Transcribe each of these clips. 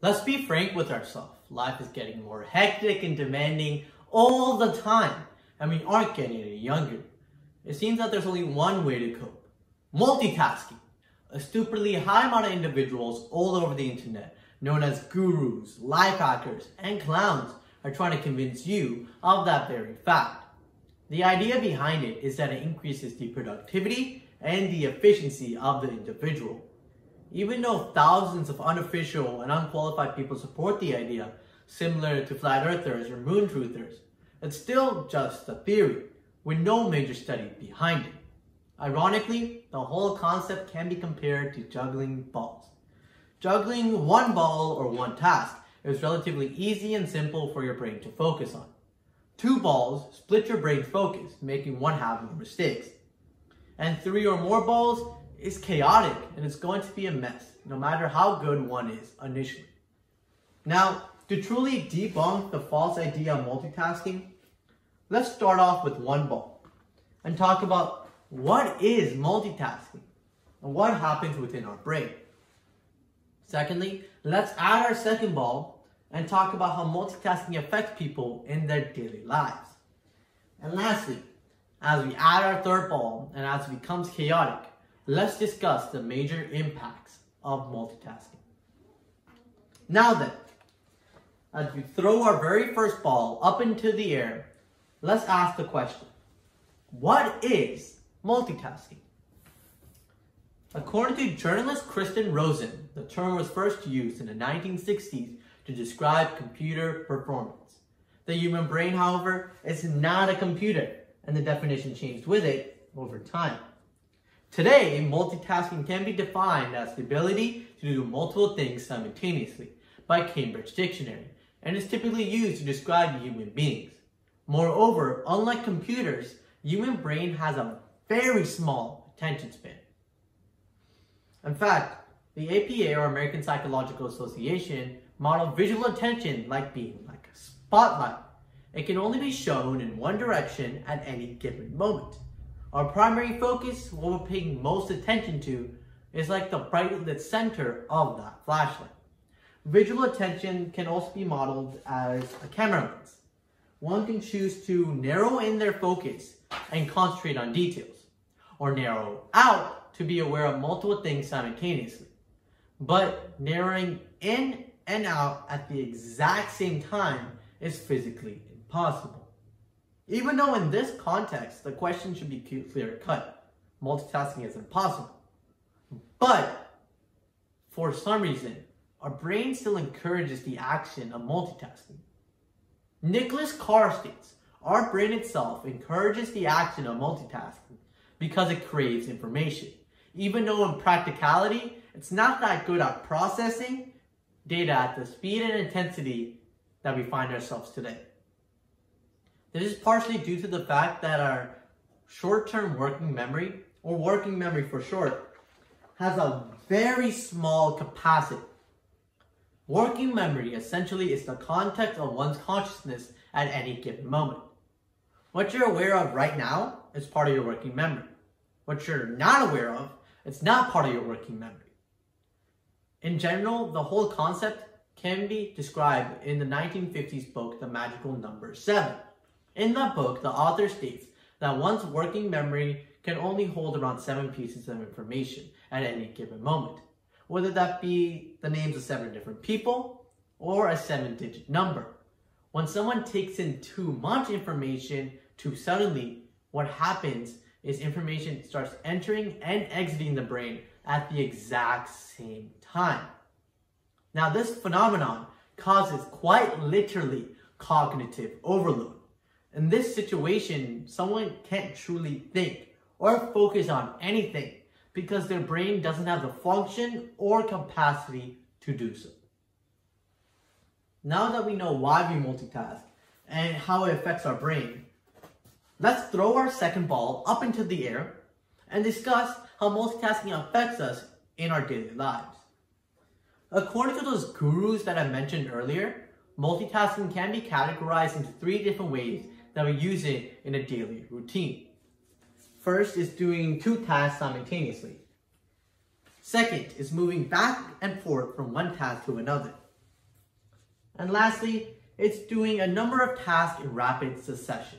Let's be frank with ourselves. Life is getting more hectic and demanding all the time, and we aren't getting any younger. It seems that there's only one way to cope. Multitasking. A stupidly high amount of individuals all over the internet, known as gurus, life hackers, and clowns, are trying to convince you of that very fact. The idea behind it is that it increases the productivity and the efficiency of the individual. Even though thousands of unofficial and unqualified people support the idea, similar to flat earthers or moon truthers, it's still just a theory with no major study behind it. Ironically, the whole concept can be compared to juggling balls. Juggling one ball or one task is relatively easy and simple for your brain to focus on. Two balls split your brain focus, making one have more mistakes. And three or more balls is chaotic and it's going to be a mess, no matter how good one is initially. Now, to truly debunk the false idea of multitasking, let's start off with one ball and talk about what is multitasking and what happens within our brain. Secondly, let's add our second ball and talk about how multitasking affects people in their daily lives. And lastly, as we add our third ball and as it becomes chaotic, let's discuss the major impacts of multitasking. Now then, as we throw our very first ball up into the air, let's ask the question, what is multitasking? According to journalist Kristen Rosen, the term was first used in the 1960s to describe computer performance. The human brain, however, is not a computer, and the definition changed with it over time. Today, multitasking can be defined as the ability to do multiple things simultaneously by Cambridge Dictionary, and is typically used to describe human beings. Moreover, unlike computers, human brain has a very small attention span. In fact, the APA or American Psychological Association model visual attention like being like a spotlight. It can only be shown in one direction at any given moment. Our primary focus, what we're paying most attention to, is like the bright lit center of that flashlight. Visual attention can also be modeled as a camera lens. One can choose to narrow in their focus and concentrate on details, or narrow out to be aware of multiple things simultaneously. But narrowing in and out at the exact same time is physically impossible. Even though in this context, the question should be clear cut. Multitasking is impossible. But for some reason, our brain still encourages the action of multitasking. Nicholas Carr states, our brain itself encourages the action of multitasking because it craves information. Even though in practicality, it's not that good at processing data at the speed and intensity that we find ourselves today. This is partially due to the fact that our short-term working memory, or working memory for short, has a very small capacity. Working memory essentially is the context of one's consciousness at any given moment. What you're aware of right now is part of your working memory. What you're not aware of, it's not part of your working memory. In general, the whole concept can be described in the 1950s book, The Magical Number 7. In that book, the author states that one's working memory can only hold around seven pieces of information at any given moment whether that be the names of seven different people or a seven digit number. When someone takes in too much information too suddenly, what happens is information starts entering and exiting the brain at the exact same time. Now, this phenomenon causes quite literally cognitive overload. In this situation, someone can't truly think or focus on anything because their brain doesn't have the function or capacity to do so. Now that we know why we multitask and how it affects our brain, let's throw our second ball up into the air and discuss how multitasking affects us in our daily lives. According to those gurus that I mentioned earlier, multitasking can be categorized into three different ways that we use it in a daily routine. First is doing two tasks simultaneously. Second is moving back and forth from one task to another. And lastly, it's doing a number of tasks in rapid succession.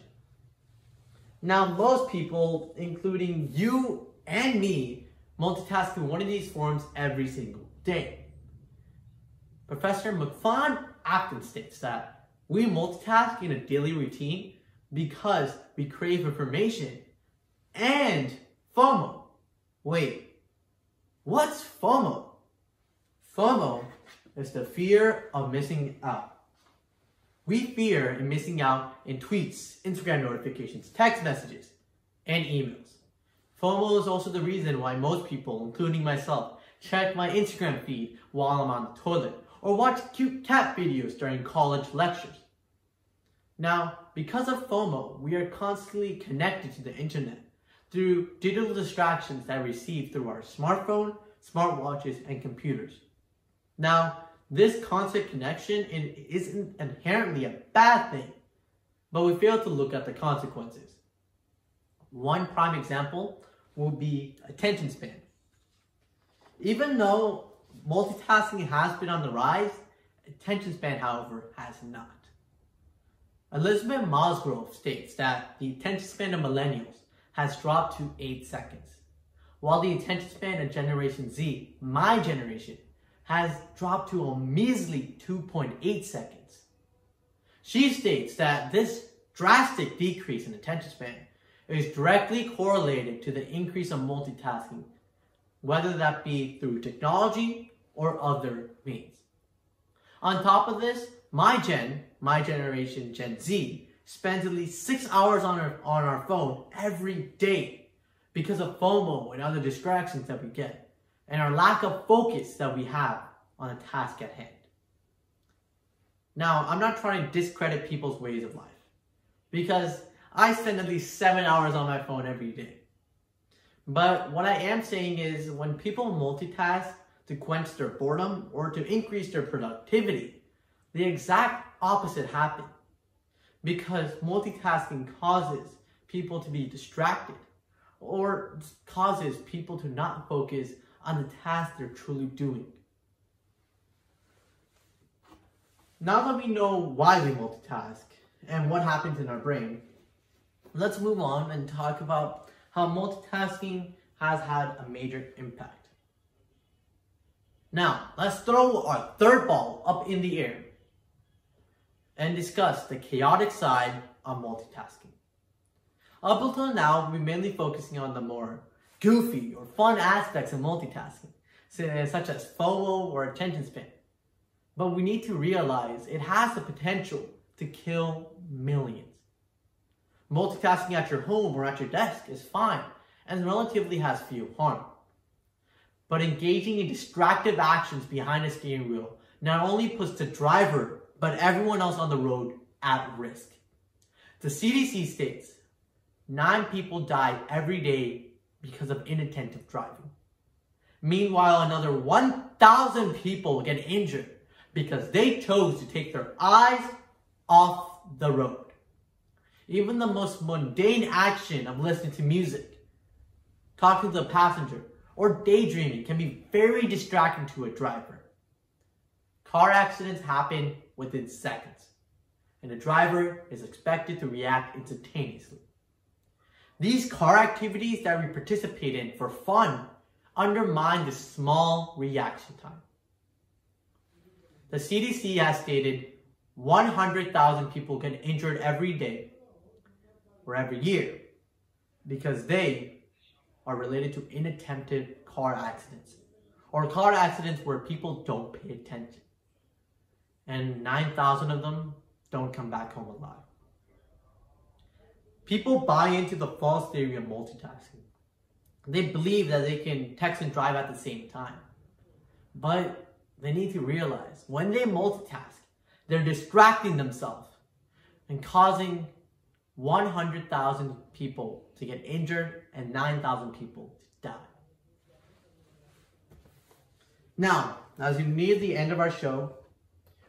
Now, most people, including you and me, multitask in one of these forms every single day. Professor McFawn often states that we multitask in a daily routine because we crave information and FOMO. Wait, what's FOMO? FOMO is the fear of missing out. We fear in missing out in tweets, Instagram notifications, text messages, and emails. FOMO is also the reason why most people, including myself, check my Instagram feed while I'm on the toilet or watch cute cat videos during college lectures. Now, because of FOMO, we are constantly connected to the internet through digital distractions that we receive through our smartphone, smartwatches, and computers. Now, this constant connection isn't inherently a bad thing, but we fail to look at the consequences. One prime example will be attention span. Even though multitasking has been on the rise, attention span, however, has not. Elizabeth Mosgrove states that the attention span of millennials has dropped to 8 seconds, while the attention span of Generation Z, my generation, has dropped to a measly 2.8 seconds. She states that this drastic decrease in attention span is directly correlated to the increase of multitasking, whether that be through technology or other means. On top of this, my gen, my generation, Gen Z, spends at least six hours on our, on our phone every day because of FOMO and other distractions that we get and our lack of focus that we have on a task at hand. Now, I'm not trying to discredit people's ways of life because I spend at least seven hours on my phone every day. But what I am saying is when people multitask to quench their boredom or to increase their productivity, the exact opposite happens because multitasking causes people to be distracted or causes people to not focus on the task they're truly doing. Now that we know why we multitask and what happens in our brain, let's move on and talk about how multitasking has had a major impact. Now, let's throw our third ball up in the air and discuss the chaotic side of multitasking. Up until now, we're mainly focusing on the more goofy or fun aspects of multitasking, such as FOMO or attention span. But we need to realize it has the potential to kill millions. Multitasking at your home or at your desk is fine and relatively has few harm. But engaging in distractive actions behind a steering wheel not only puts the driver, but everyone else on the road at risk. The CDC states nine people die every day because of inattentive driving. Meanwhile, another 1,000 people get injured because they chose to take their eyes off the road. Even the most mundane action of listening to music, talking to a passenger, or daydreaming can be very distracting to a driver. Car accidents happen within seconds, and the driver is expected to react instantaneously. These car activities that we participate in for fun undermine this small reaction time. The CDC has stated 100,000 people get injured every day or every year because they are related to inattentive car accidents or car accidents where people don't pay attention. And 9,000 of them don't come back home alive. People buy into the false theory of multitasking. They believe that they can text and drive at the same time. But they need to realize when they multitask, they're distracting themselves and causing 100,000 people to get injured and 9,000 people to die. Now, as we near the end of our show,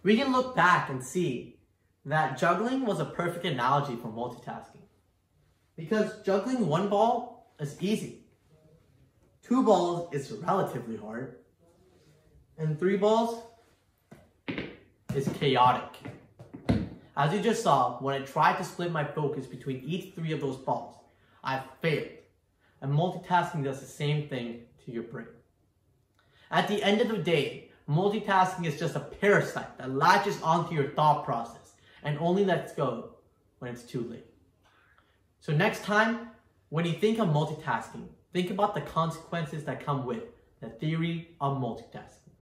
we can look back and see that juggling was a perfect analogy for multitasking. Because juggling one ball is easy. Two balls is relatively hard. And three balls, is chaotic. As you just saw, when I tried to split my focus between each three of those balls, I failed. And multitasking does the same thing to your brain. At the end of the day, multitasking is just a parasite that latches onto your thought process and only lets go when it's too late. So next time, when you think of multitasking, think about the consequences that come with the theory of multitasking.